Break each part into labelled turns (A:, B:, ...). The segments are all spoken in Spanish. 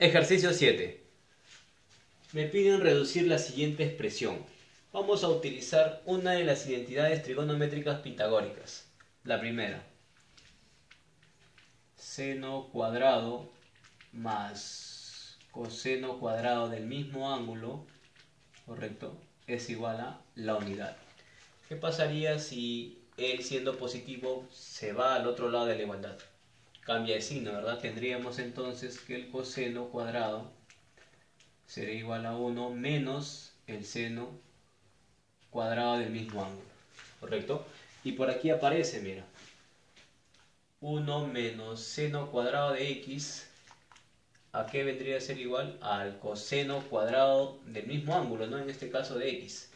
A: Ejercicio 7. Me piden reducir la siguiente expresión. Vamos a utilizar una de las identidades trigonométricas pitagóricas. La primera. Seno cuadrado más coseno cuadrado del mismo ángulo, correcto, es igual a la unidad. ¿Qué pasaría si él siendo positivo se va al otro lado de la igualdad? Cambia de signo, ¿verdad? Tendríamos entonces que el coseno cuadrado sería igual a 1 menos el seno cuadrado del mismo ángulo, ¿correcto? Y por aquí aparece, mira, 1 menos seno cuadrado de x, ¿a qué vendría a ser igual? Al coseno cuadrado del mismo ángulo, ¿no? En este caso de x.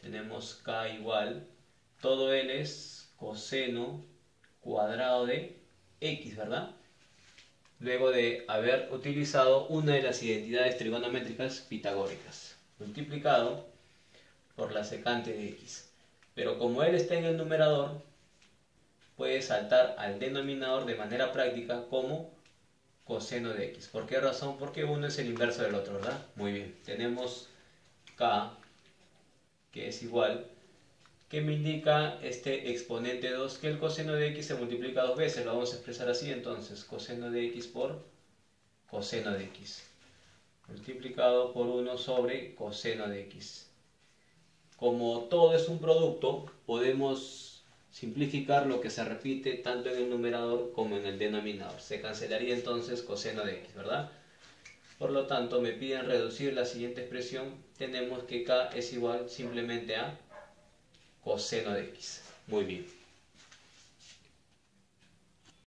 A: Tenemos k igual, todo L es coseno cuadrado de x, ¿verdad? Luego de haber utilizado una de las identidades trigonométricas pitagóricas, multiplicado por la secante de x. Pero como él está en el numerador, puede saltar al denominador de manera práctica como coseno de x. ¿Por qué razón? Porque uno es el inverso del otro, ¿verdad? Muy bien, tenemos k, que es igual que me indica este exponente 2 que el coseno de x se multiplica dos veces, lo vamos a expresar así entonces, coseno de x por coseno de x, multiplicado por 1 sobre coseno de x. Como todo es un producto, podemos simplificar lo que se repite tanto en el numerador como en el denominador. Se cancelaría entonces coseno de x, ¿verdad? Por lo tanto, me piden reducir la siguiente expresión. Tenemos que k es igual simplemente a coseno de x. Muy bien.